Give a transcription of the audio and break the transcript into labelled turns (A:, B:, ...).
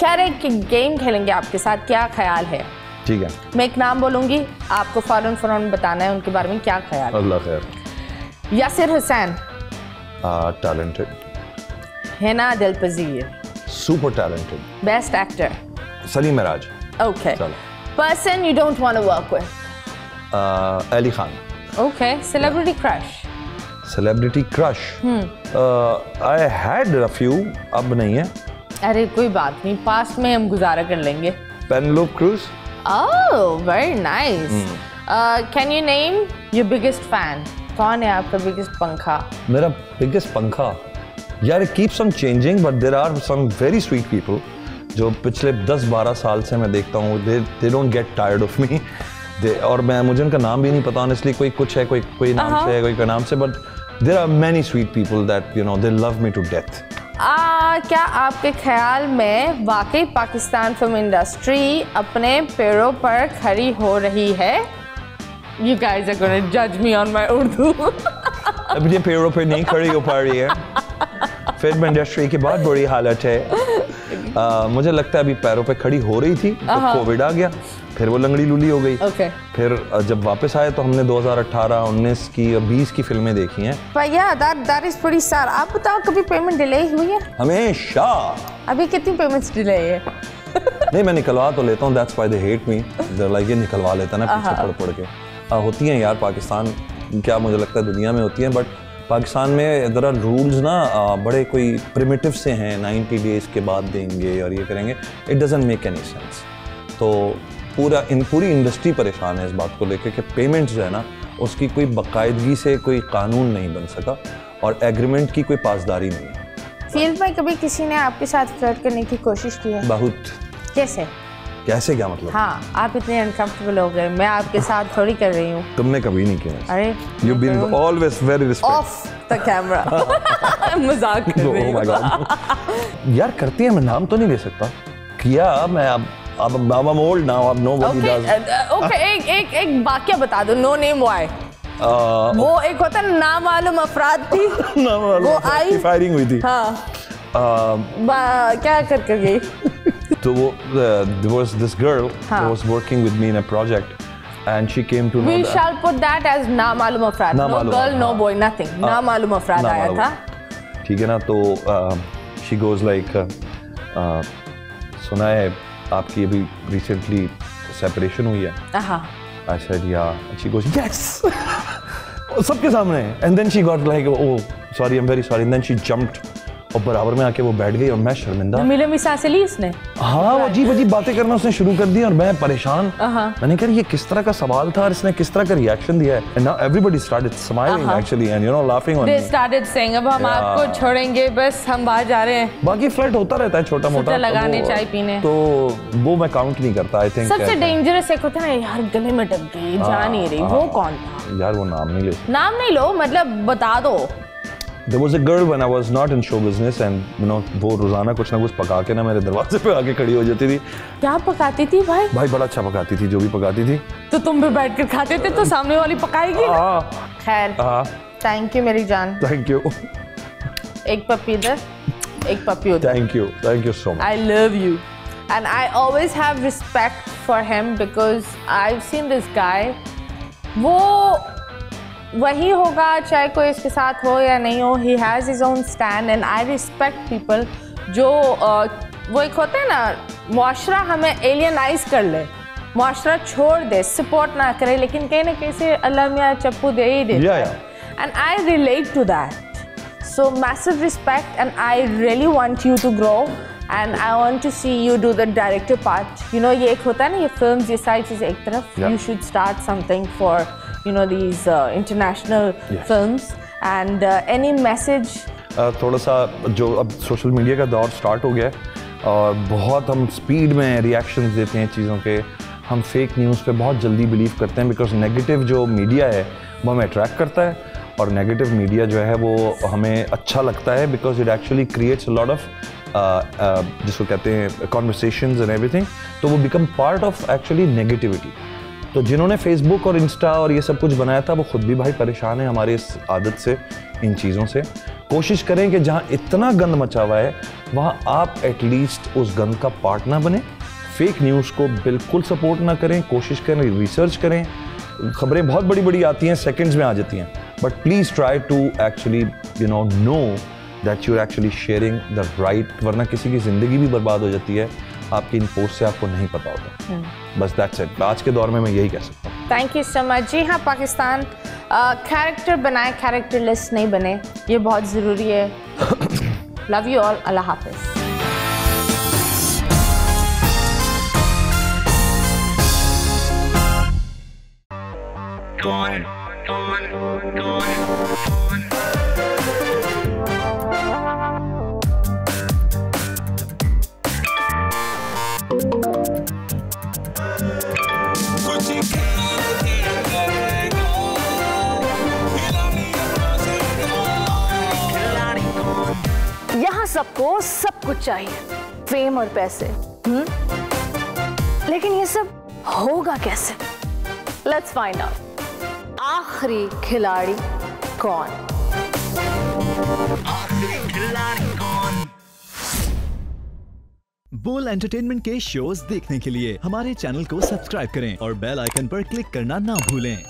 A: कह रहे हैं कि गेम खेलेंगे आपके साथ क्या ख्याल है?
B: ठीक है।
A: मैं एक नाम बोलूँगी आपको फ़ौरन फ़ौरन बताना है उनके बारे में क्या ख्याल
B: अल्लाह खैर।
A: Yasir Hussain.
B: Talented
A: Hina Dilpazeer
B: super talented
A: best actor
B: Saleem Meraj.
A: Okay person you don't want to work with
B: Ali Khan.
A: Okay celebrity crush
B: celebrity crush I had a few अब नहीं है।
A: अरे कोई बात नहीं। पास्ट में हम गुजारा कर लेंगे।
B: Penelope Cruz
A: very nice. Uh, can you name your biggest कौन है आपका biggest पंखा?
B: मेरा बिगेस्ट पंखा? यार it keeps on changing but there are some very sweet people जो पिछले 10-12 साल से मैं देखता हूँ। They they don't get tired of me they और मैं मुझे उनका नाम भी नहीं पता ऑनेस्टली कोई कुछ है कोई कोई नाम
A: Uh-huh.
B: से है कोई का नाम से but there are many sweet people that you know they love me to death
A: ah, क्या आपके ख्याल में वाकई पाकिस्तान फ़िल्म इंडस्ट्री अपने पैरों पर खड़ी हो रही है? Guys are going to judge me on my Urdu
B: अब ये पेड़ों पे नहीं खड़ी हो पा रही है। फ़िल्म इंडस्ट्री की बहुत बुरी हालत है। आ, मुझे लगता है अभी पैरों पर खड़ी हो रही थी तो कोविड आ गया। फिर वो लंगड़ी लूली हो गई।
A: Okay.
B: फिर जब वापस आए तो हमने 2018 19 की और 20 की फ़िल्में देखी हैं।
A: Yeah, that that is pretty sad. आप बताओ कभी पेमेंट डिले हुई है?
B: हमेशा।
A: अभी कितनी पेमेंट्स डिले है?
B: नहीं मैं निकलवा तो लेता हूँ that's why they hate me like ये निकलवा लेता ना पीछे पड़ पड़ के. आ, होती हैं यार पाकिस्तान क्या मुझे लगता है दुनिया में होती हैं बट पाकिस्तान में जरा रूल्स ना बड़े कोई प्रिमिटिव से हैं 90 डेज़ के बाद देंगे और ये करेंगे। It doesn't make any sense तो पूरा इन पूरी इंडस्ट्री परेशान है इस बात को लेकर कि पेमेंट्स जो है ना उसकी कोई बाकायदगी से कोई कानून नहीं बन सका और एग्रीमेंट की कोई पासदारी नहीं है।
A: फ़ील्ड में कभी किसी ने आपके साथ फ्लर्ट करने की कोशिश की है?
B: बहुत।
A: कैसे?
B: कैसे क्या मतलब?
A: हाँ आप इतने अनकंफर्टेबल हो गए मैं आपके साथ थोड़ी कर रही हूँ।
B: तुमने कभी नहीं किया
A: अरे
B: you been always very respect
A: of the camera मज़ाक कर रही हूँ।
B: यार करती है मैं नाम तो नहीं ले सकता। किया मैं अब अब अब ओल्ड नाउ अब nobody
A: okay
B: does
A: okay एक एक एक वाक्य बता दो नो नेम वाई वो एक होता है नामालूम अफराद थी। ना मालूम वो आई
B: फायरिंग हुई थी।
A: हाँ।
B: Uh,
A: क्या कर कर गई?
B: तो वो there was this girl
A: हाँ.
B: who was working with me in a project and she came to know
A: we
B: that-
A: shall put that as नामालूम अफराद नो
B: नामालूम,
A: गर्ल नो
B: हाँ।
A: बॉय नथिंग नामालूम अफराद आया
B: नामालूम।
A: था
B: ठीक है ना तो शी गोज लाइक सुना है आपकी अभी रिसेंटली सेपरेशन हुई है
A: हाँ
B: I said, yeah. And yes! सबके सामने and then she got like oh sorry I am very sorry and then she jumped और बराबर में आके वो बैठ गई और मैं शर्मिंदा।
A: मिले मिसा से ली उसने?
B: हाँ वो अजीब अजीब बातें करना उसने शुरू कर दी और मैं परेशान।
A: हाँ।
B: मैंने कहा ये किस तरह का सवाल था और इसने किस तरह का रिएक्शन दिया है? And now everybody started smiling
A: हाँ।
B: Actually and you know laughing on
A: they started saying अब हम आपको छोड़ेंगे बस हम बाहर जा रहे हैं.
B: बाकी फ्लर्ट होता रहता है छोटा मोटा।
A: लगाने,
B: तो
A: चाय पीने।
B: तो वो मैं काउंट नहीं करता आई थिंक
A: सबसे डेंजरस एक होता है ना यार गले में डब गई जा नहीं रही। वो कौन था?
B: यार वो नाम नहीं ले।
A: नाम नहीं लो मतलब बता दो।
B: There was a girl when I was not in show business and you know वो रोज़ाना कुछ ना कुछ पका के ना मेरे दरवाजे पे आके खड़ी हो जाती थी।
A: क्या पकाती थी भाई?
B: भाई बड़ा अच्छा पकाती थी जो भी पकाती थी।
A: तो तुम भी बैठ कर खाते थे तो सामने वाली पकाएगी?
B: हाँ।
A: खैर
B: हाँ।
A: थैंक यू मेरी जान।
B: थैंक यू
A: एक पप्पी इधर एक पप्पी उधर।
B: Thank you thank you so much
A: I love you. And I always have respect for him because I've seen this guy. वो वही होगा चाहे कोई इसके साथ हो या नहीं हो he has is own stand and I respect people जो uh, वो एक होता है ना मुआशरा हमें एलियनाइज कर ले मुआशरा छोड़ दे सपोर्ट ना करे लेकिन कहीं ना कहीं से अल्लाह मियाँ चप्पू दे ही दे and I relate to that so massive respect and I really want you to grow and I want to see you do the director part you know ये एक होता है ना ये फ़िल्म ये सारी चीज़ें एक तरफ़. You should start something for you know these uh, international
B: Yes.
A: films. And uh, any message?
B: अ, थोड़ा सा जो अब सोशल मीडिया का दौर स्टार्ट हो गया है और बहुत हम स्पीड में रिएक्शंस देते हैं चीज़ों के हम फेक न्यूज़ पे बहुत जल्दी बिलीव करते हैं बिकॉज़ नेगेटिव जो मीडिया है वो हमें अट्रैक्ट करता है और नेगेटिव मीडिया जो है वो हमें अच्छा लगता है because it actually creates lot of जिसको कहते हैं कॉन्वर्सेशन एंड एवरीथिंग तो वो become part of actually negativity तो जिन्होंने फेसबुक और इंस्टा और ये सब कुछ बनाया था, वो खुद भी भाई परेशान है हमारे इस आदत से, इन चीज़ों से। कोशिश करें कि जहाँ इतना गंद मचा हुआ है, वहाँ आप एटलीस्ट उस गंद का पार्ट ना बने। फेक न्यूज़ को बिल्कुल सपोर्ट ना करें, कोशिश करें रिसर्च करें। खबरें बहुत बड़ी बड़ी आती हैं सेकेंड्स में आ जाती हैं। But please try to actually you know no that you are actually sharing the right वरना किसी की ज़िंदगी भी बर्बाद हो जाती है। आपकी इन पोस्ट से आपको नहीं पता होता। बस दैट्स इट आज के दौर में मैं यही कह सकता हूँ।
A: थैंक यू सो मच जी हाँ पाकिस्तान कैरेक्टर बनाए कैरेक्टरलेस नहीं बने। ये बहुत ज़रूरी है। लव यू ऑल अल्लाह हाफिज़।
C: Gone, gone, gone. कुछ
D: सबको सब कुछ चाहिए। फेम और पैसे हम्म? लेकिन ये सब होगा कैसे? लेट्स फाइंड आउट आखिरी खिलाड़ी कौन?
C: आखिरी खिलाड़ी कौन?
E: बोल एंटरटेनमेंट के शोज़ देखने के लिए हमारे चैनल को सब्सक्राइब करें और बेल आइकन पर क्लिक करना ना भूलें।